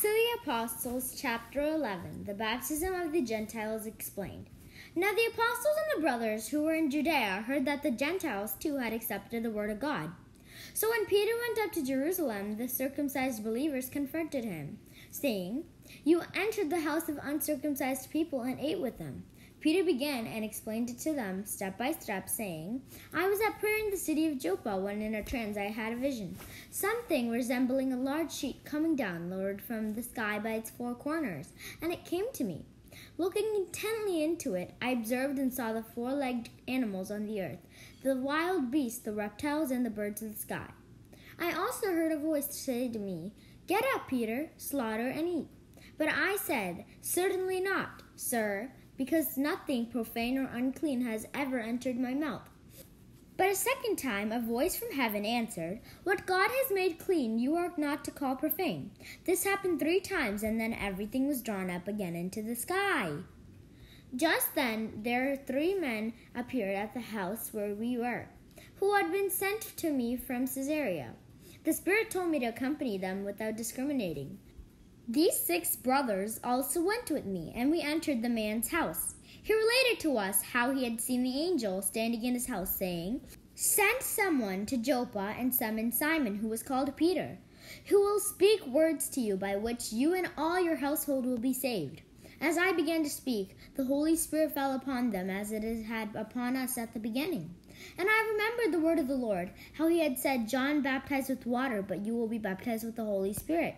Acts of the Apostles, chapter 11 The baptism of the Gentiles explained. Now the apostles and the brothers who were in Judea heard that the Gentiles too had accepted the word of God. So when Peter went up to Jerusalem, the circumcised believers confronted him, saying, You entered the house of uncircumcised people and ate with them. Peter began and explained it to them step by step, saying, I was at prayer in the city of Joppa when in a trance I had a vision. Something resembling a large sheet coming down, lowered from the sky by its four corners, and it came to me. Looking intently into it, I observed and saw the four legged animals on the earth, the wild beasts, the reptiles, and the birds of the sky. I also heard a voice say to me, Get up, Peter, slaughter and eat. But I said, Certainly not, sir because nothing profane or unclean has ever entered my mouth. But a second time a voice from heaven answered, What God has made clean, you are not to call profane. This happened three times, and then everything was drawn up again into the sky. Just then there three men appeared at the house where we were, who had been sent to me from Caesarea. The Spirit told me to accompany them without discriminating. These six brothers also went with me, and we entered the man's house. He related to us how he had seen the angel standing in his house, saying, Send someone to Joppa and summon Simon, who was called Peter, who will speak words to you by which you and all your household will be saved. As I began to speak, the Holy Spirit fell upon them as it had upon us at the beginning. And I remembered the word of the Lord, how he had said, John baptized with water, but you will be baptized with the Holy Spirit.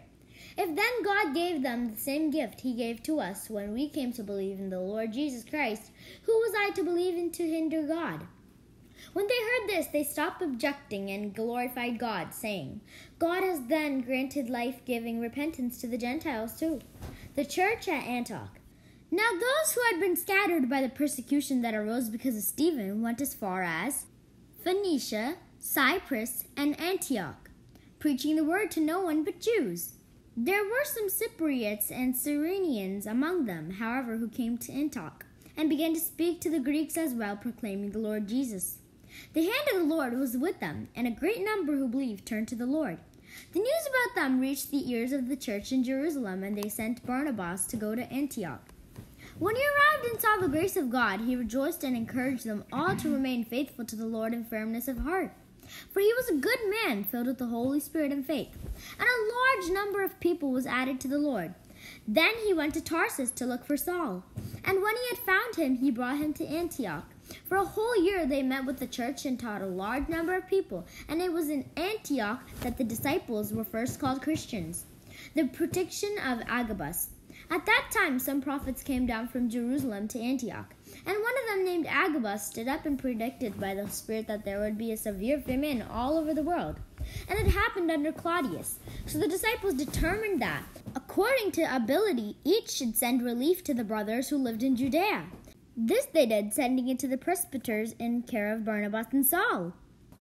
If then God gave them the same gift he gave to us when we came to believe in the Lord Jesus Christ, who was I to believe in to hinder God? When they heard this, they stopped objecting and glorified God, saying, God has then granted life giving repentance to the Gentiles too. The church at Antioch. Now those who had been scattered by the persecution that arose because of Stephen went as far as Phoenicia, Cyprus, and Antioch, preaching the word to no one but Jews. There were some Cypriots and Cyrenians among them, however, who came to Antioch and began to speak to the Greeks as well, proclaiming the Lord Jesus. The hand of the Lord was with them, and a great number who believed turned to the Lord. The news about them reached the ears of the church in Jerusalem, and they sent Barnabas to go to Antioch. When he arrived and saw the grace of God, he rejoiced and encouraged them all to remain faithful to the Lord in firmness of heart. For he was a good man, filled with the Holy Spirit and faith, and a large number of people was added to the Lord. Then he went to Tarsus to look for Saul, and when he had found him, he brought him to Antioch. For a whole year they met with the church and taught a large number of people, and it was in Antioch that the disciples were first called Christians. The protection of Agabus. At that time, some prophets came down from Jerusalem to Antioch, and one of them, named Agabus, stood up and predicted by the Spirit that there would be a severe famine all over the world. And it happened under Claudius. So the disciples determined that, according to ability, each should send relief to the brothers who lived in Judea. This they did, sending it to the presbyters in care of Barnabas and Saul.